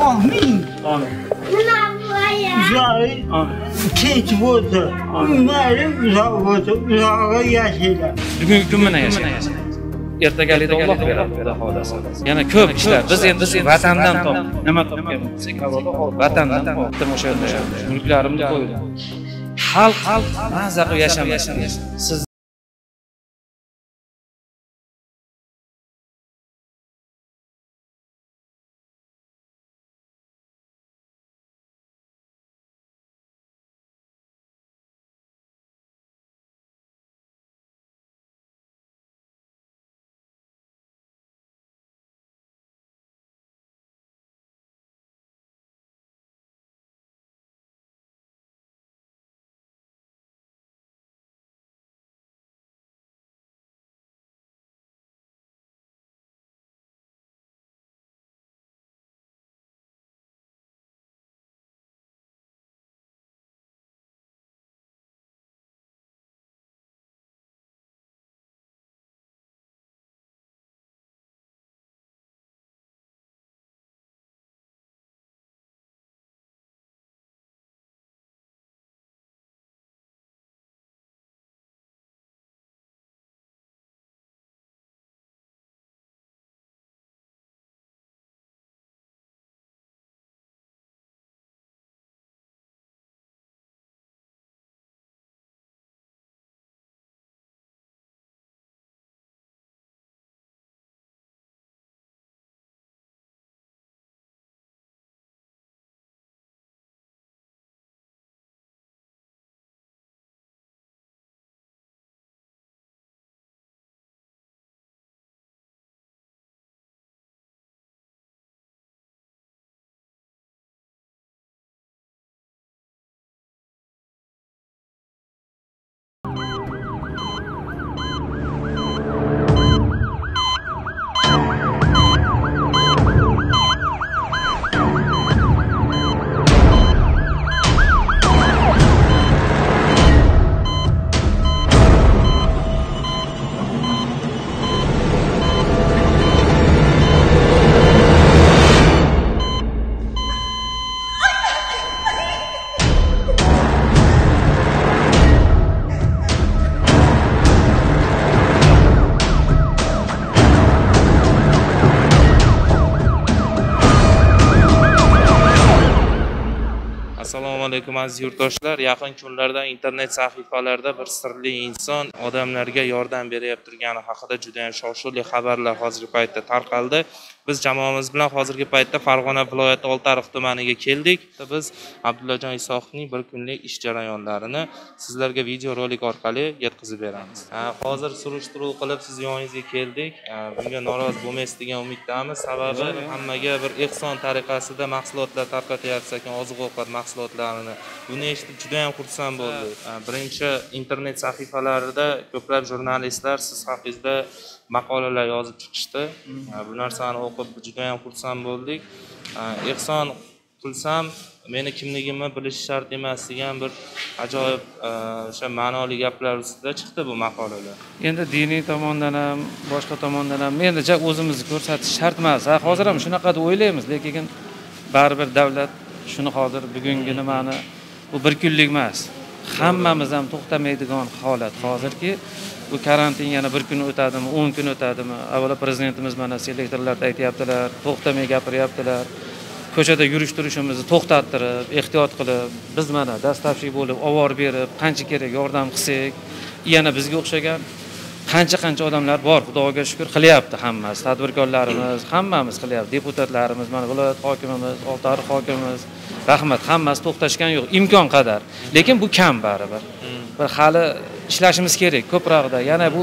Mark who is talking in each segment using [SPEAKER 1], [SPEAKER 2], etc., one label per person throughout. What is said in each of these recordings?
[SPEAKER 1] Amin. Uzay tinch bo'lsin. Umri uzoq bo'lsin. Uzog'i yashaylar.
[SPEAKER 2] bugungi kun bilan yashaymiz ertagalikda Alloh beradi xudo xohlasa yana ko'p ishlar biz endi shu vatandan top nima topgan bo'lsak vatandan topdim o'sha mulklarimni qo'ydim xalq xalq maza qilib yashamasin siz alaykum aziz yurtdoshlar. Yaqin kunlarda internet sahifalarida bir sirli inson odamlarga yordam berayotib turgani haqida juda yam shov xabarlar hozirgi paytda tarqaldi. Biz jamoamiz bilan hozirgi paytda farg'ona viloyati oltiariq tumaniga keldik. Biz abdullajon isoqovning bir kunlik ish jarayonlarini sizlarga videorolik orqali yetkazib beramiz. Ha, hozir surishtiruv qilib siz yoningizga keldik. Bunga norozi bo'lmaysiz degan umiddamiz. Sababi hammaga bir ehson tariqasida mahsulotlar tarqatyapsiz ekan oziq ovqat mahsulotlarini buni eshitib juda yam xursand bo'ldik. Birinchi internet sahifalarida ko'plab jurnalistlar siz haqingizda maqolalar yozib chiqishdi. Ha, bu narsani o'qib juda yam xursand bo'ldik. Ehson qilsam meni kimligimni bilish shart emas degan bir ajoyib ha, o'sha ma'noli gaplar ustida chiqdi bu maqolalar. Endi diniy tomondan ham boshqa tomondan ham endi ja o'zimizni ko'rsatish shart emas. Ha hozir ham shunaqa deb o'ylaymiz lekin baribir davlat shuni hozir bugungi nimani bu bir kunlik emas. Hammamiz ham to'xtamaydigan holat hozirki bu karantin yana bir kun o'tadimi o'n kun o'tadimi? Avvalo prezidentimiz mana selektorlarda aytyaptilar to'xtamay gapiryaptilar. Ko'chada yurish turishimizni to'xtattirib ehtiyot qilib biz mana dastavщик bo'lib oborib berib qancha kerak yordam qilsak yana bizga o'xshagan qancha qancha odamlar bor xudoga shukur qilyapti hammasi tadbirkorlarimiz hammamiz qilyapti deputatlarimiz mana viloyat hokimimiz oltiariq hokimimiz rahmat hammasi to'xtashgani yo'q imkon qadar. Lekin bu kam baribir. Bir hali ishlashimiz kerak. Ko'proqda yana bu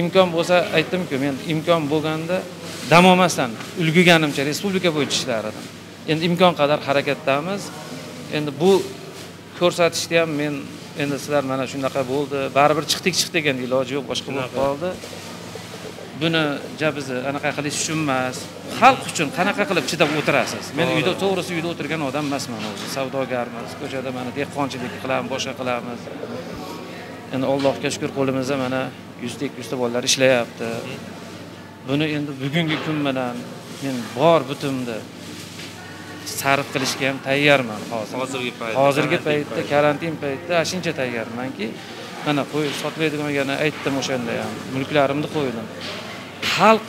[SPEAKER 2] imkon bo'lsa aytdimku men imkon bo'lganda dam olmasdan ulgurganimcha respublika bo'yicha ishlar edim endi imkon qadar harakatdamiz. Endi bu ko'rsatishni ham men endi sizlar mana shunaqa bo'ldi. Baribir chiqdik chiqdik endi iloji yo'q boshqa bo'lib qoldi.
[SPEAKER 3] Buni ja bizni anaqa qilish uchun emas xalq uchun qanaqa qilib chidab o'tirasiz? Men uyda to'g'risi uyda o'tirgan odam emasman o'zi. Savdogarmiz ko'chada mana dehqonchilik qilamiz boshqa qilamiz endi allohga shukur qo'limizda mana yuzta ikki yuzta bolalar ishlayapti. Buni endi bugungi kun bilan men bor butumni sarf qilishga ham tayyorman hozir.
[SPEAKER 2] Hozirgi paytda
[SPEAKER 3] hozirgi
[SPEAKER 2] karantin
[SPEAKER 3] paytda karantin paytida shuncha tayyormanki mana qo'y sotmaydigan yana aytdim o'shanda ham mulklarimni qo'ydim. Xalq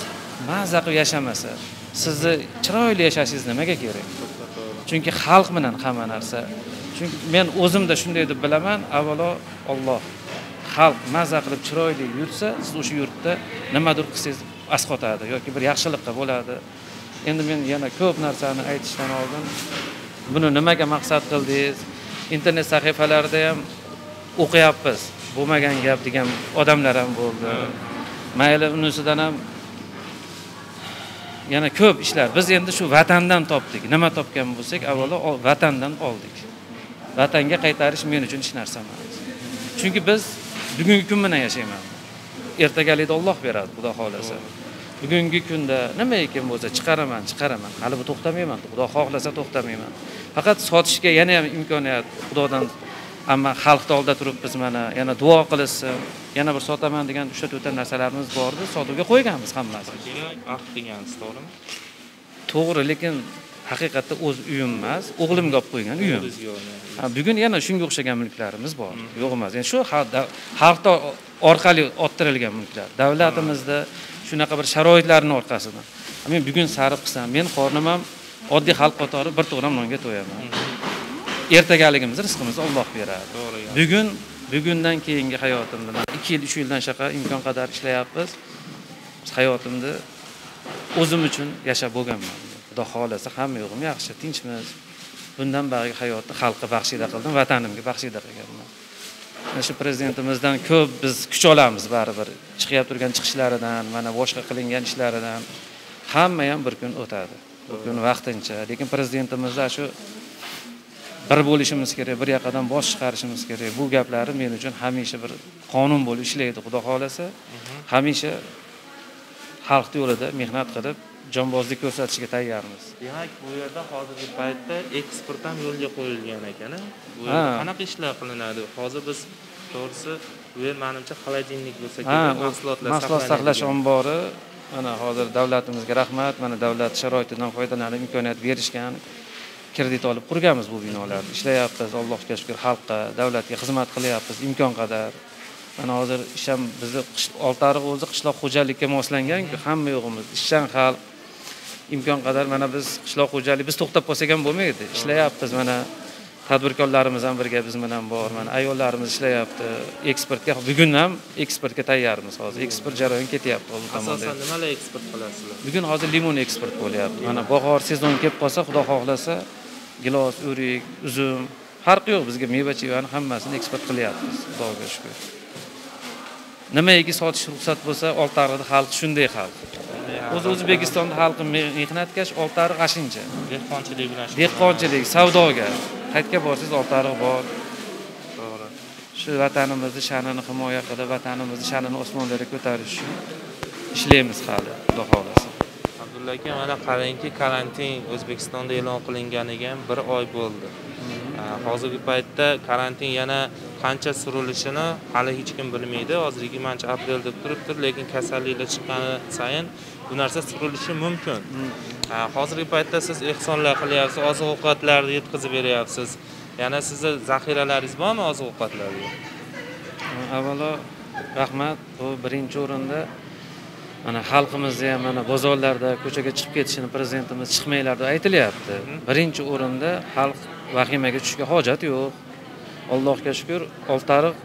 [SPEAKER 3] maza qilib yashamasa sizni chiroyli yashashingiz nimaga kerak? Chunki xalq bilan hamma narsa. Chunki men o'zimda shunday deb bilaman avvalo olloh xalq maza qilib chiroyli yursa siz o'sha yurtda nimadir qilsangiz asqotadi yoki bir yaxshilikqa bo'ladi. Endi men yana ko'p narsani aytishdan oldin buni nimaga maqsad qildingiz? Internet sahifalarida ham o'qiyapmiz bo'lmagan gap degan odamlar ham bo'ldi. Mayli unisidan ham yana ko'p ishlar. Biz endi shu vatandan topdik. Nima topgan bo'lsak avvalo vatandan oldik. Vatanga qaytarish men uchun hech narsa emas chunki biz bugungi kun bilan yashayman. Ertagalikda olloh beradi xudo xohlasa. Bugungi kunda nimaiki bo'lsa chiqaraman chiqaraman. Hali bu to'xtamayman xudo xohlasa to'xtamayman. Faqat sotishga yana ham imkoniyat xudodan amma xalqni oldida turibmiz mana yana duo qilishsin yana bir sotaman degan uchta to'rtta narsalarimiz bor edi sotuvga qo'yganmiz hammasini
[SPEAKER 2] vaqt degansiz to'g'rimi?
[SPEAKER 3] To'g'ri lekin haqiqatda o'z uyim emas o'g'limga olib qo'ygan uyim. Bugun yana shunga o'xshagan mulklarimiz bor. Yo'q emas endi shu xalq- da- xalqda orqali orttirilgan mulklar. Davlatimizda shunaqa bir sharoitlarni orqasidan men bugun sarf qilsam men qornim ham oddiy xalq qatori bir to'g'ram nonga to'yaman. Ertagalligimizni rizqimizni olloh beradi. Bugun bugundan keyingi hayotimda ikki yil uch yildan shunaqa imkon qadar ishlayapmiz. Biz hayotimni o'zim uchun yashab bo'lganman xudo xohlasa hamma yo'g'im yaxshi tinchmiz. Bundan bag'ri hayotni xalqqa baxshida qildim vatanimga baxshida qilganman. Mana shu prezidentimizdan ko'p biz kuch olamiz baribir. Chiqyap turgan chiqishlaridan mana boshqa qilingan ishlaridan. Hamma ham bir kun o'tadi. Bu kun vaqtincha. Lekin prezidentimizni shu bir bo'lishimiz kerak bir yoqadan bosh chiqarishimiz kerak. Bu gaplari men uchun hamisha bir qonun bo'lib ishlaydi xudo xohlasa hamisha xalqni yo'lida mehnat qilib jonbozlik ko'rsatishga tayyormiz.
[SPEAKER 2] Demak bu yerda hozirgi paytda eksport ham yo'lga qo'yilgan ekan bu yerda qanaqa ishlar qilinadi? Hozir biz to'g'risi bu yer manimcha холодильник bo'lsa kerak mahsulotlar
[SPEAKER 3] mahsulot saqlash ombori mana hozir davlatimizga rahmat mana davlat sharoitidan foydalanib imkoniyat berishgan kredit olib qurganmiz bu binolarni. Ishlayapmiz allohga shukur xalqqa davlatga xizmat qilyapmiz imkon qadar. Mana hozir ish ham bizni oltiariq o'zi qishloq xo'jalikka moslanganku hamma yo'g'imiz ishchan xalq imkon qadar mana biz qishloq xo'jalik biz to'xtab qolsak ham bo'lmaydi. Ishlayapmiz mana tadbirkorlarimiz ham birga biz bilan bor mana ayollarimiz ishlayapti. Eksportga bugun ham eksportga tayyormiz hozir. Eksport jarayoni ketyapti
[SPEAKER 2] asosan nimalar eksport qilasizlar
[SPEAKER 3] bugun hozir limon eksport bo'lyapti. Mana bahor sezon kelib qolsa xudo xohlasa gilos o'rik uzum farqi yo'q bizga meva chevani hammasini eksport qilyapmiz xudoga shukur. Nimaiki sotish ruxsat bo'lsa oltiariqda xalq shunday xalq o'zi o'zbekistonda xalqi me- mehnatkash oltiariq ashincha
[SPEAKER 2] dehqonchilik bilan
[SPEAKER 3] dehqonchilik savdogar qayerga borsangiz oltiariq bor.
[SPEAKER 2] To'g'ri.
[SPEAKER 3] Shu vatanimizni sha'nini himoya qilib vatanimizni sha'nini osmonlarga ko'tarish uchun ishlaymiz hali xudo xohlasa.
[SPEAKER 2] Abdulla aka mana qarangki karantin o'zbekistonda e'lon qilinganiga ham bir oy bo'ldi. Ha, hozirgi paytda karantin yana qancha surilishini hali hech kim bilmaydi. Hozir yigirmanchi aprel deb turibdi lekin kasalliklar chiqqani sayin bu narsa surilishi mumkin. Hozirgi paytda siz ehsonlar qilyapsiz oziq ovqatlarni yetkazib beryapsiz. Yana sizni zaxiralaringiz bormi oziq ovqatlarga
[SPEAKER 3] avvalo rahmat. Bu birinchi o'rinda mana xalqimizni ham mana bozorlarda ko'chaga chiqib ketishini prezidentimiz chiqmanglar deb aytilyapti. Birinchi o'rinda xalq vahimaga tushishga hojat yo'q allohga shukur oltiariq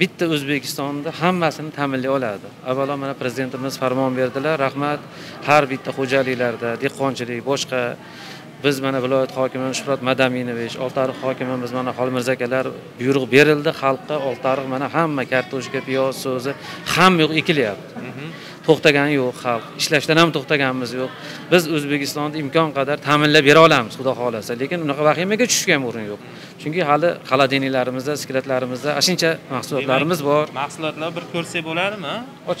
[SPEAKER 3] bitta o'zbekistonda hammasini ta'minlay oladi. Avvalo mana prezidentimiz farmon berdilar. Rahmat. Har bitta xo'jaliklarda dehqonchilik boshqa. Biz mana viloyat hokimi shuhrat madaminovich oltiariq hokimimiz mana xolmirza akalar buyruq berildi xalqqa. Oltiariq mana hamma kartoshka piyoz so'zi hamma yoq ekilyapti. To'xtagani yo'q xalq. Ishlashdan ham to'xtaganimiz yo'q. Biz o'zbekistonda imkon qadar ta'minlab bera olamiz xudo xohlasa. Lekin unaqa vahimaga tushishga ham o'rin yo'q chunki hali xolodilniklarimizda skirotlarimizda ana shuncha mahsulotlarimiz bor.
[SPEAKER 2] Mahsulotlar bir ko'rsak bo'ladimi?
[SPEAKER 3] Och.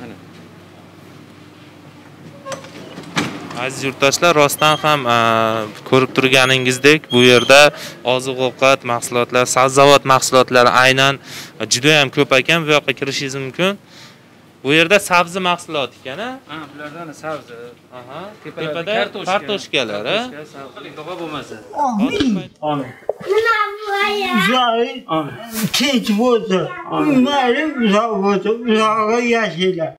[SPEAKER 3] Mana.
[SPEAKER 2] Aziz yurtdoshlar rostdan ham e, ko'rib turganingizdek bu yerda oziq ovqat mahsulotlari sabzavot mahsulotlari aynan judayam ko'p ekan. Bu yoqqa kirishingiz mumkin. Bu yerda sabzi mahsuloti ekan a
[SPEAKER 3] ha bulardan sabzi.
[SPEAKER 2] Aha. tepada kartoshkalar a
[SPEAKER 3] ilg'o bo'lmasa.
[SPEAKER 1] Amin.
[SPEAKER 3] amin
[SPEAKER 1] Uzay tinch bo'lsa, umrlari uzoq bo'lsa, uzog'i yashaylar.